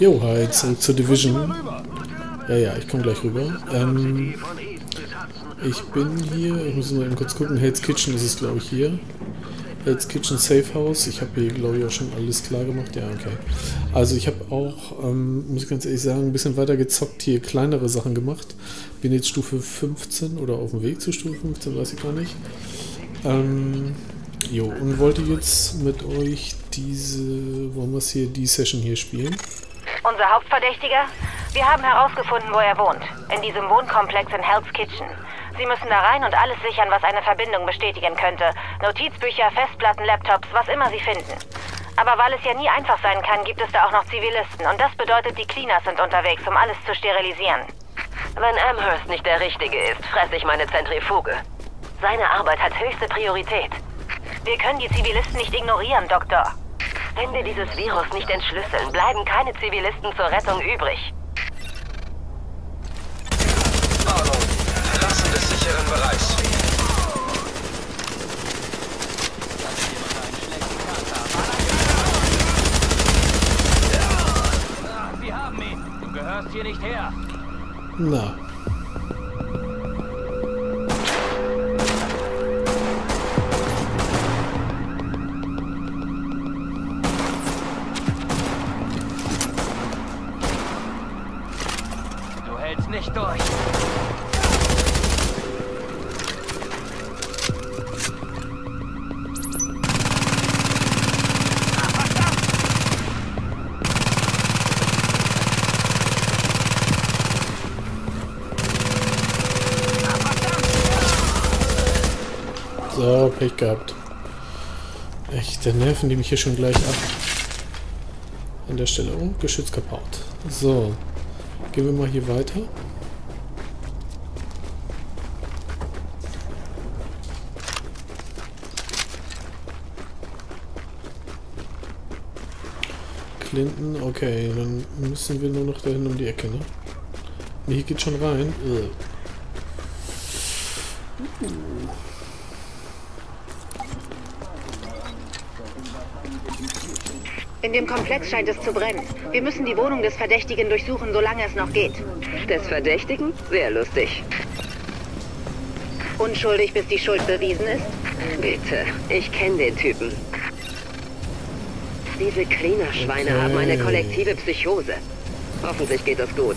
Jo, hi, zurück zur Division. Ja, ja, ich komme gleich rüber. Ähm, ich bin hier, ich muss mal eben kurz gucken, Hell's Kitchen ist es, glaube ich, hier. Hell's Kitchen Safe House. Ich habe hier, glaube ich, auch schon alles klar gemacht. Ja, okay. Also ich habe auch, ähm, muss ich ganz ehrlich sagen, ein bisschen weiter gezockt, hier kleinere Sachen gemacht. Bin jetzt Stufe 15 oder auf dem Weg zu Stufe 15, weiß ich gar nicht. Ähm, jo, und wollte jetzt mit euch diese, wollen wir es hier, die Session hier spielen. Unser Hauptverdächtiger? Wir haben herausgefunden, wo er wohnt. In diesem Wohnkomplex in Hell's Kitchen. Sie müssen da rein und alles sichern, was eine Verbindung bestätigen könnte. Notizbücher, Festplatten, Laptops, was immer Sie finden. Aber weil es ja nie einfach sein kann, gibt es da auch noch Zivilisten. Und das bedeutet, die Cleaners sind unterwegs, um alles zu sterilisieren. Wenn Amherst nicht der Richtige ist, fresse ich meine Zentrifuge. Seine Arbeit hat höchste Priorität. Wir können die Zivilisten nicht ignorieren, Doktor. Wenn wir dieses Virus nicht entschlüsseln, bleiben keine Zivilisten zur Rettung übrig. Warnung. Verlassen des sicheren Bereichs. Sie haben ihn. Du gehörst hier nicht her. Na. Gehabt. Echt, der nerven die mich hier schon gleich ab. An der Stelle. Und Geschütz kaputt. So. Gehen wir mal hier weiter. Clinton, okay, dann müssen wir nur noch dahin um die Ecke, ne? Nee, hier geht schon rein. Ugh. Dem Komplex scheint es zu brennen. Wir müssen die Wohnung des Verdächtigen durchsuchen, solange es noch geht. Des Verdächtigen? Sehr lustig. Unschuldig, bis die Schuld bewiesen ist? Bitte, ich kenne den Typen. Diese Cleaner-Schweine Okay. haben eine kollektive Psychose. Hoffentlich geht das gut.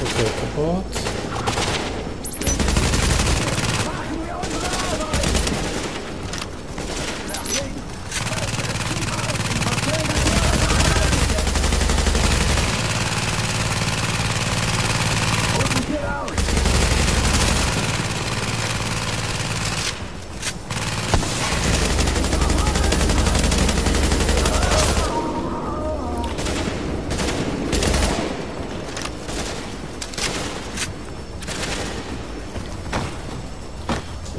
Okay, kaputt.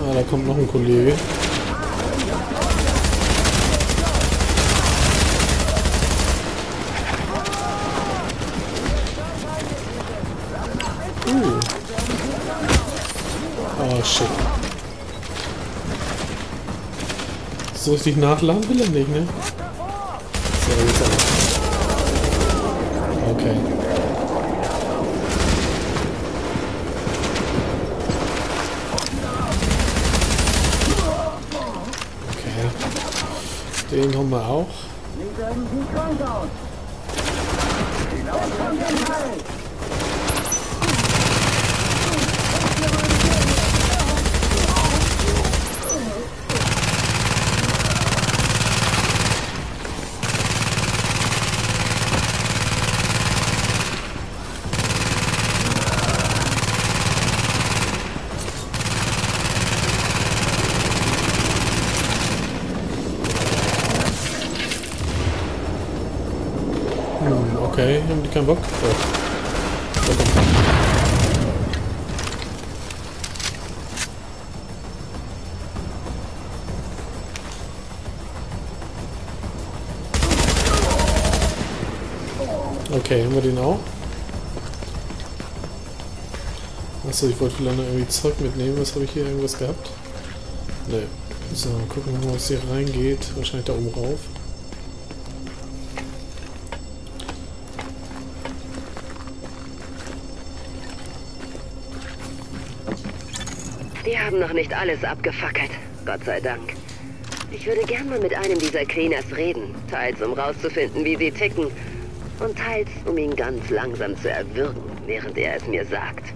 Ah, da kommt noch ein Kollege. Uh. Oh, shit. So richtig nachladen will er nicht, ne? Okay. Okay. Den haben wir auch. Hm, die keinen Bock? So. Okay, haben wir den auch? Achso, ich wollte vielleicht noch irgendwie Zeug mitnehmen. Was habe ich hier? Irgendwas gehabt? Nee. So, gucken wir mal, was hier reingeht. Wahrscheinlich da oben rauf. Haben noch nicht alles abgefackelt. Gott sei Dank. Ich würde gern mal mit einem dieser Cleaners reden. Teils, um rauszufinden, wie sie ticken. Und teils, um ihn ganz langsam zu erwürgen, während er es mir sagt.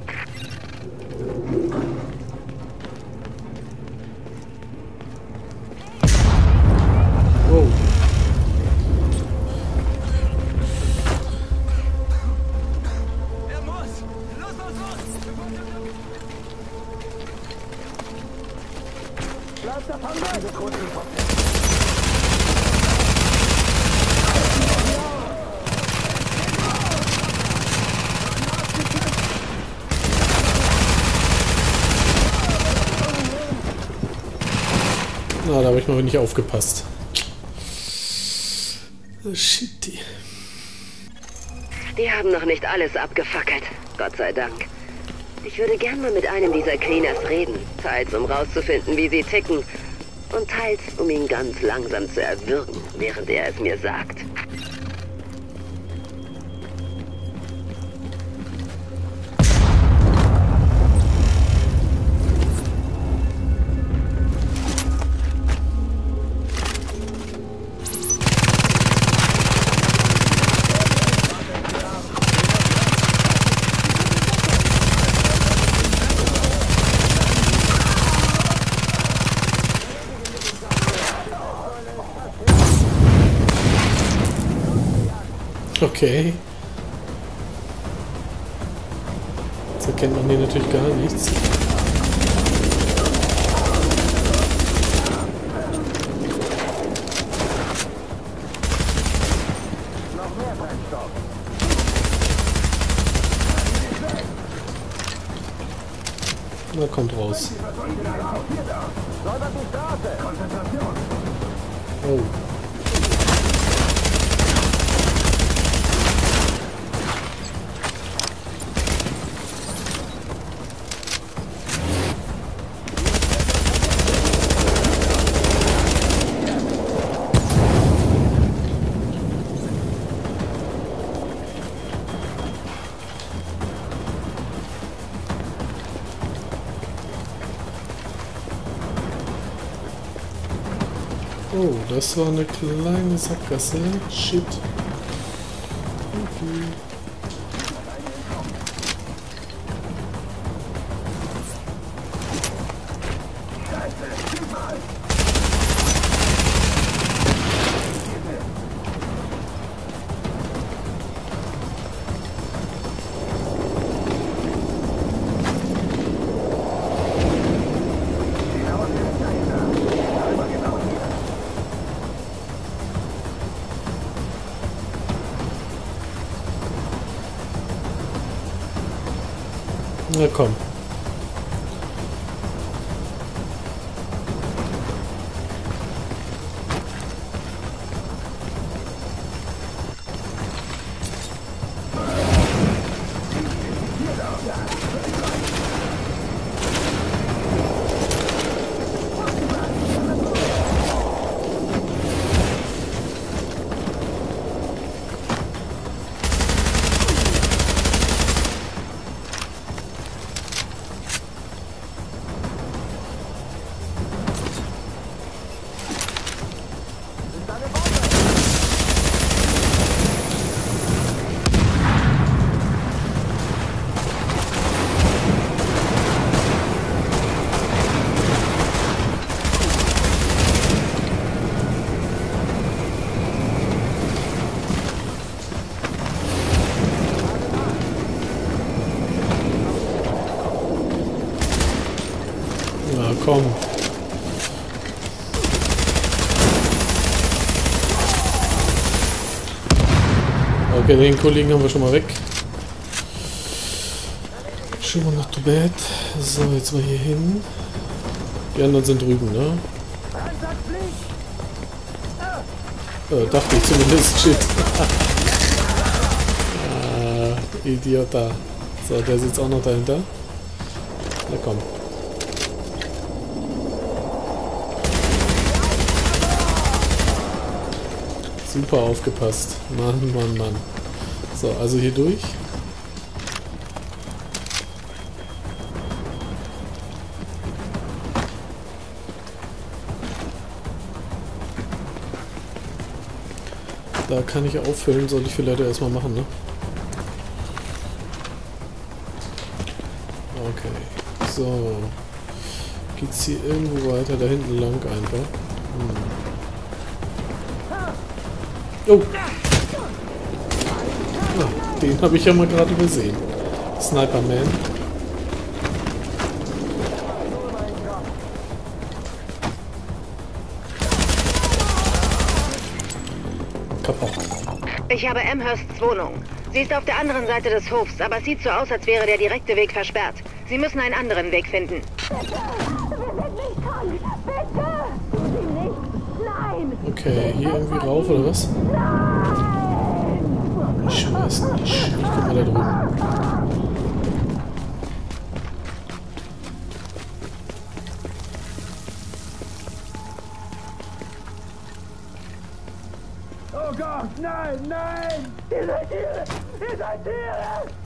Na, da habe ich mal nicht aufgepasst. Oh, Shitty. Die haben noch nicht alles abgefackelt. Gott sei Dank. Ich würde gern mal mit einem dieser Cleaners reden. Teils, um rauszufinden, wie sie ticken. Und teils, um ihn ganz langsam zu erwürgen, während er es mir sagt. Okay. Jetzt erkennt man hier natürlich gar nichts. Na, kommt raus. Oh. Das war eine kleine Sackgasse. Shit. Okay. Na Okay, den Kollegen haben wir schon mal weg. Schon mal nach Tibet. So, jetzt mal hier hin. Die anderen sind drüben, ne? Äh, dachte ich zumindest. Shit. ah, da So, der sitzt auch noch dahinter. Na komm. Super aufgepasst. Mann, Mann, Mann. So, also hier durch. Da kann ich auffüllen, soll ich vielleicht erstmal machen, ne? Okay. So. Geht's hier irgendwo weiter? Da hinten lang einfach. Hm. Oh! Den habe ich ja mal gerade übersehen. Sniper Man. Kaputt. Ich habe Amhersts Wohnung. Sie ist auf der anderen Seite des Hofs, aber es sieht so aus, als wäre der direkte Weg versperrt. Sie müssen einen anderen Weg finden. Okay, hier irgendwie rauf oder was? Ich weiß nicht. Ich guck da drüben. Oh Gott, nein, nein! Ihr seid Tiere! Ihr seid Tiere!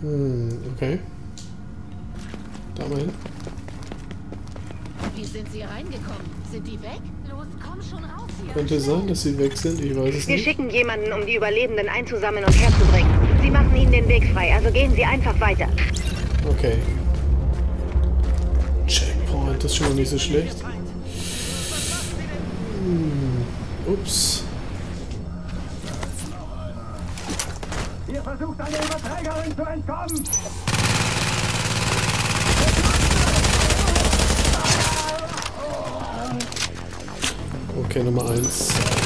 Hm, okay. Da mal hin. Wie sind sie reingekommen? Sind die weg? Los, komm schon raus hier. Könnte sein, dass sie weg sind. Ich weiß es Wir nicht. schicken jemanden, um die Überlebenden einzusammeln und herzubringen. Sie machen ihnen den Weg frei, also gehen Sie einfach weiter. Okay. Checkpoint, das ist schon mal nicht so schlecht. Hm, ups. Ihr versucht einer Überträgerin zu entkommen! Okay, Nummer eins.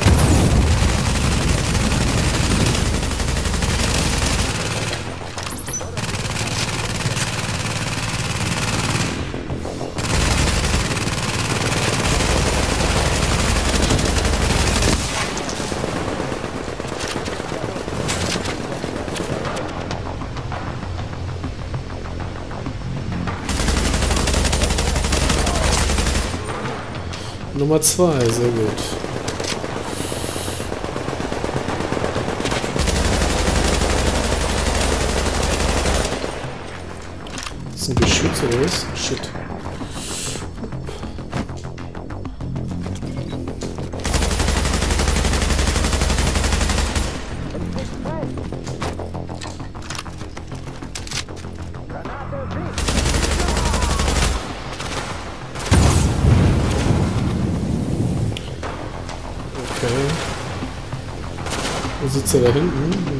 Nummer zwei, sehr gut. Das ist ein Geschütz oder was? Shit. Wo sitzt er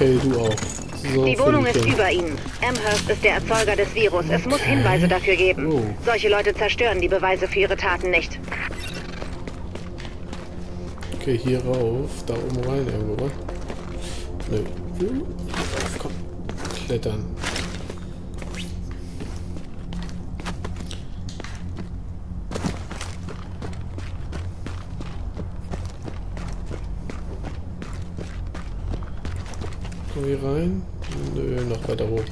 Okay, du auch. So, Die Wohnung ist über Ihnen. Amherst ist der Erzeuger des Virus. Es muss Hinweise dafür geben. Oh. Solche Leute zerstören die Beweise für ihre Taten nicht. Okay, hier rauf. Da oben rein irgendwo, wa? Nö. Komm. Klettern. Hier rein? Nö, noch weiter hoch.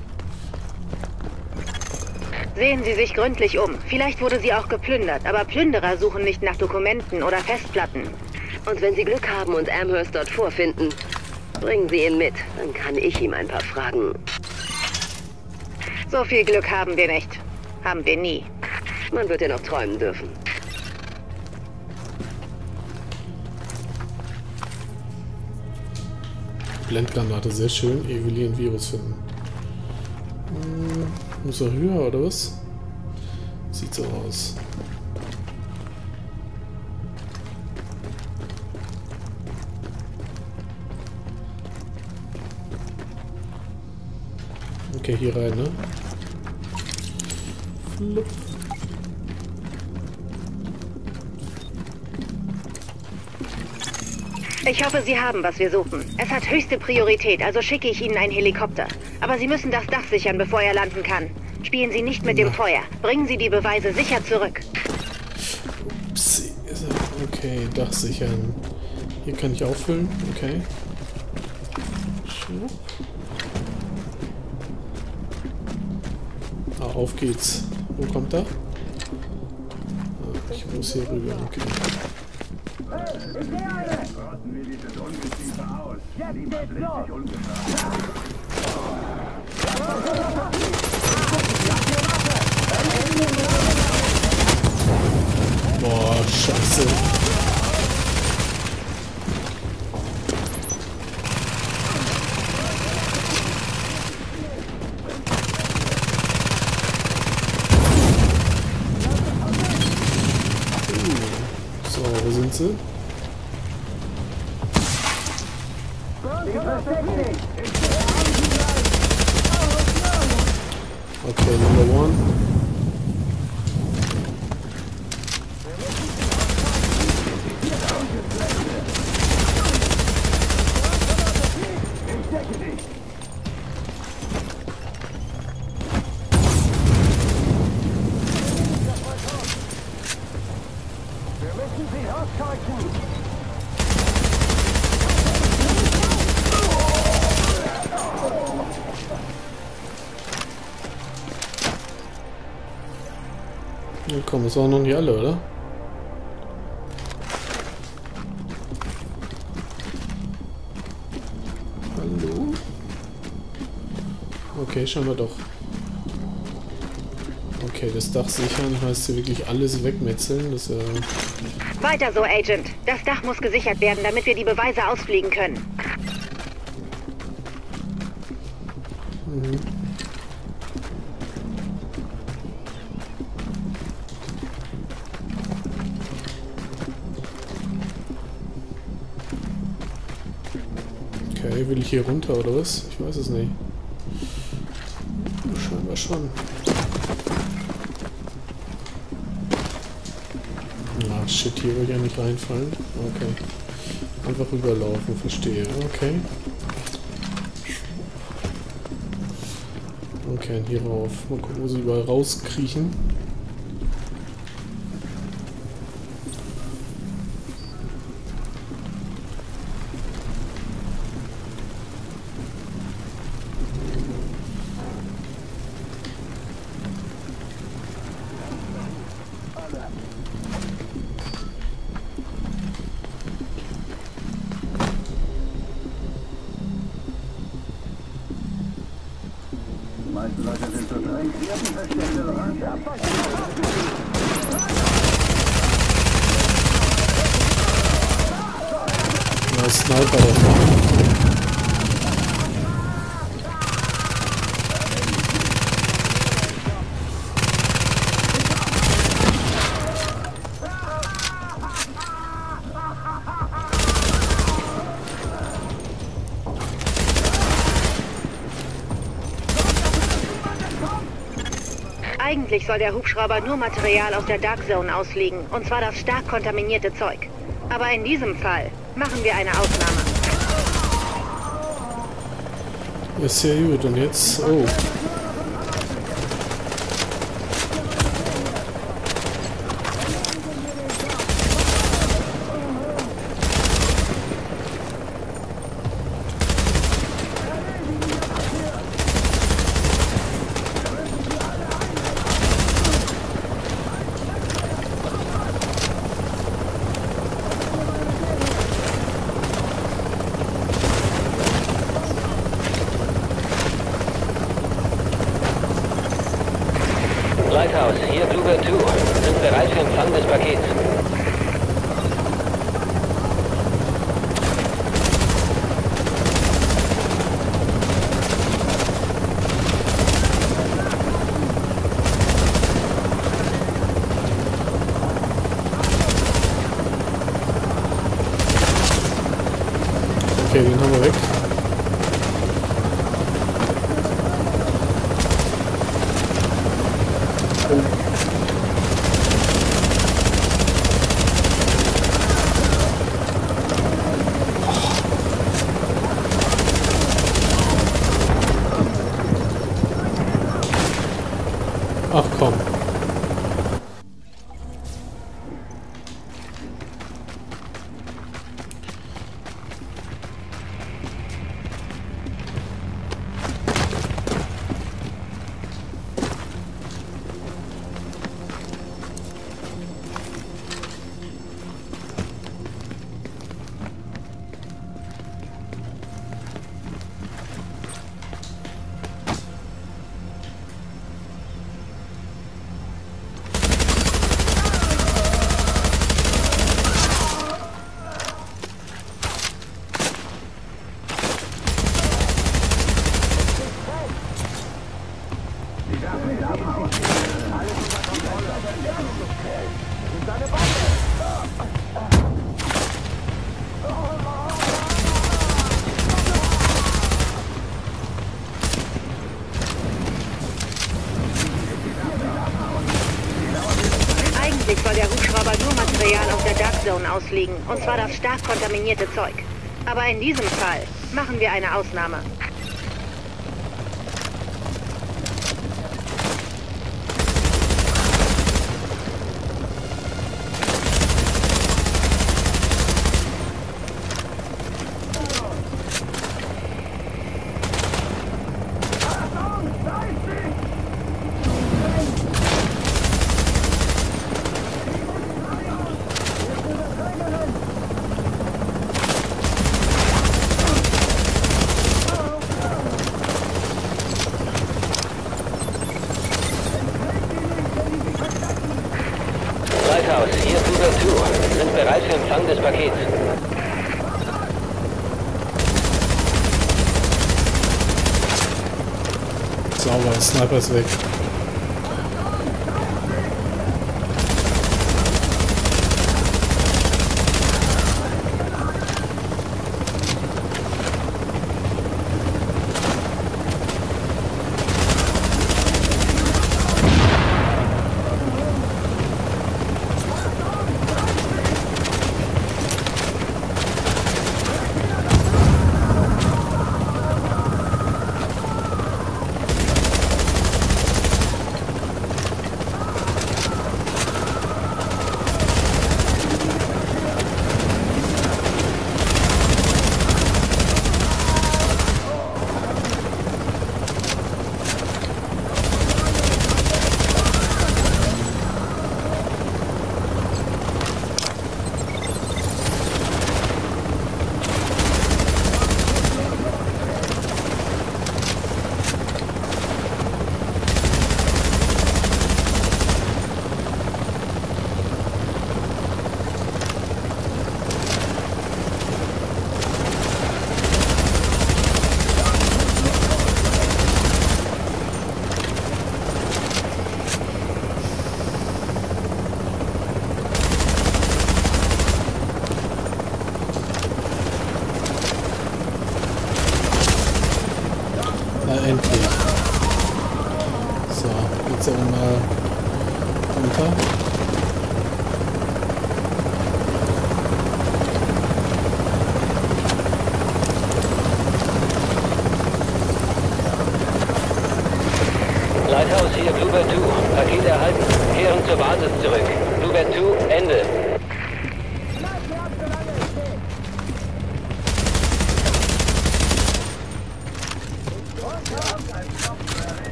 Sehen Sie sich gründlich um. Vielleicht wurde sie auch geplündert, aber Plünderer suchen nicht nach Dokumenten oder Festplatten. Und wenn Sie Glück haben und Amherst dort vorfinden, bringen Sie ihn mit. Dann kann ich ihm ein paar Fragen. So viel Glück haben wir nicht. Haben wir nie. Man wird ja noch träumen dürfen. Blendgranate, sehr schön. Evaluieren Virus finden. Hm, muss er höher oder was? Sieht so aus. Okay, hier rein, ne? Flup. Ich hoffe, Sie haben, was wir suchen. Es hat höchste Priorität, also schicke ich Ihnen einen Helikopter. Aber Sie müssen das Dach sichern, bevor er landen kann. Spielen Sie nicht mit dem Feuer. Bringen Sie die Beweise sicher zurück. Ups, ist er- Okay, Dach sichern. Hier kann ich auffüllen. Okay. Ah, auf geht's. Wo kommt er? Ah, ich muss hier rüber. Okay. Boah, scheiße. Uh, So, Das waren noch nicht alle, oder? Hallo? Okay, schauen wir doch. Okay, das Dach sichern heißt hier wirklich alles wegmetzeln. Das, äh, Weiter so, Agent. Das Dach muss gesichert werden, damit wir die Beweise ausfliegen können. Okay, will ich hier runter oder was? Ich weiß es nicht. Scheinbar schon. Ah, shit, hier will ich ja nicht reinfallen. Okay. Einfach rüberlaufen, verstehe. Okay. Okay, hier rauf. Mal gucken, wo sie überall rauskriechen. Na, Sniper. Eigentlich soll der Hubschrauber nur Material aus der Dark Zone ausfliegen, und zwar das stark kontaminierte Zeug. Aber in diesem Fall machen wir eine Ausnahme. Ja, sehr gut. Und jetzt... Oh. Eigentlich soll der Hubschrauber nur Material aus der Dark Zone ausfliegen, und zwar das stark kontaminierte Zeug. Aber in diesem Fall machen wir eine Ausnahme. Lighthouse, hier Bluebird 2. Sind bereit für Empfang des Pakets. Sauber, Sniper ist weg.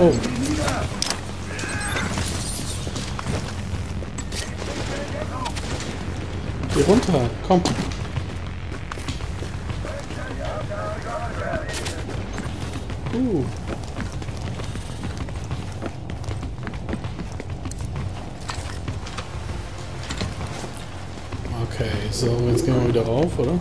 Oh. Geh runter, komm. Uh. Okay, so, jetzt gehen wir wieder rauf, oder?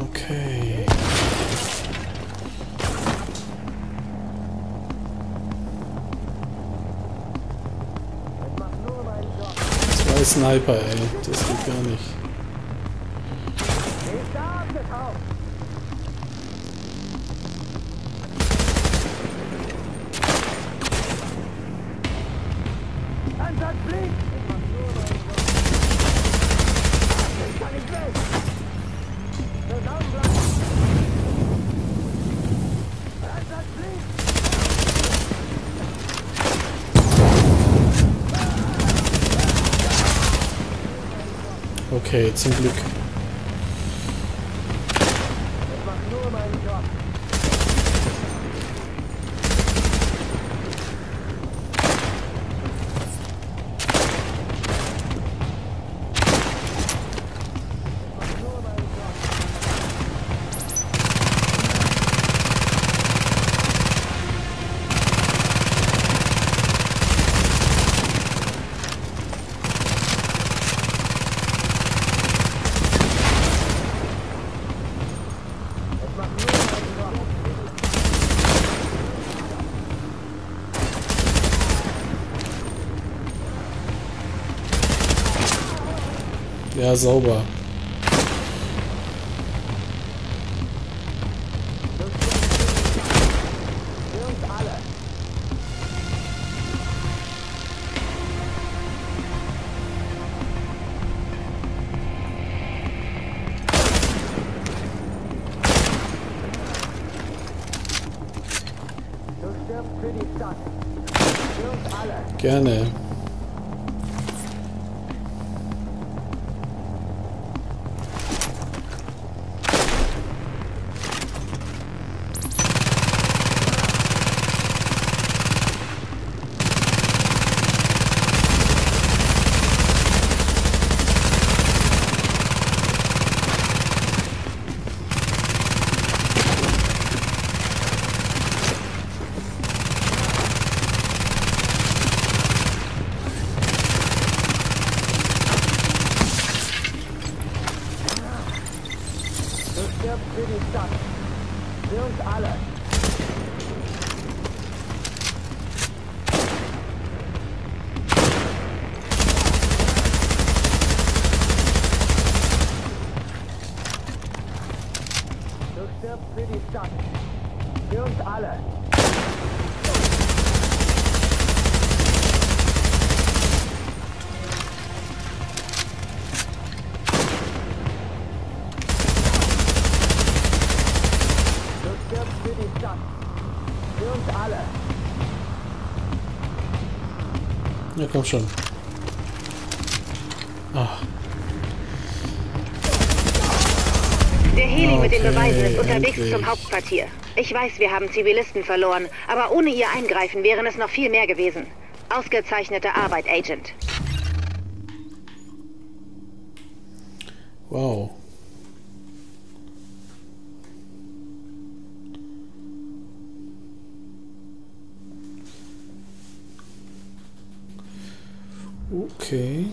Okay. Zwei Sniper, ey. Das geht gar nicht. Ansatz fliegt! Ich kann nicht weg! Zusammenbleiben! Ansatz fliegt! Okay, zum Glück. Uns alle. Gerne. Du stirbst für die Stadt. Für uns alle. Du stirbst für die Stadt. Für uns alle. Du stirbst für uns alle. Komm schon. Ah, Der Heli mit den Beweisen ist unterwegs endlich. zum Hauptquartier. Ich weiß, wir haben Zivilisten verloren, aber ohne ihr Eingreifen wären es noch viel mehr gewesen. Ausgezeichnete Arbeit, Agent. wow. Okay.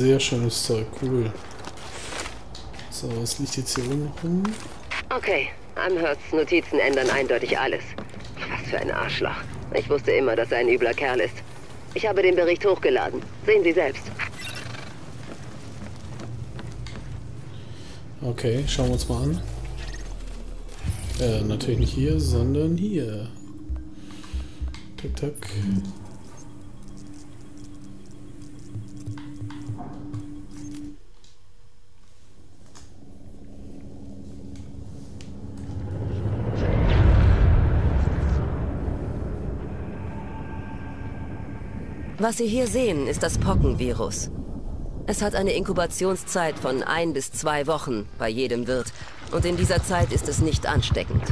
Sehr schönes Zeug, cool. So, was liegt jetzt hier oben rum? Okay, Amhersts Notizen ändern eindeutig alles. Was für ein Arschloch. Ich wusste immer, dass er ein übler Kerl ist. Ich habe den Bericht hochgeladen. Sehen Sie selbst. Okay, schauen wir uns mal an. Äh, natürlich nicht hier, sondern hier. Tak, tak. Was Sie hier sehen, ist das Pockenvirus. Es hat eine Inkubationszeit von ein bis zwei Wochen bei jedem Wirt und in dieser Zeit ist es nicht ansteckend.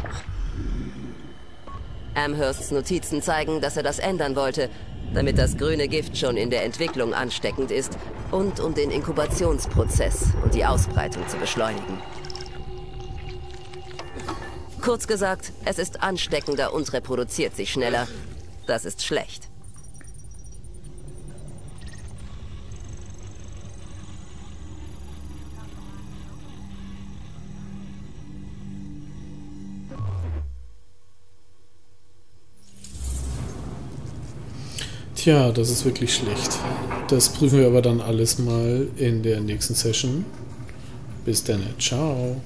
Amhersts Notizen zeigen, dass er das ändern wollte, damit das grüne Gift schon in der Entwicklung ansteckend ist und um den Inkubationsprozess und die Ausbreitung zu beschleunigen. Kurz gesagt, es ist ansteckender und reproduziert sich schneller. Das ist schlecht. Tja, das ist wirklich schlecht. Das prüfen wir aber dann alles mal in der nächsten Session. Bis dann, ciao.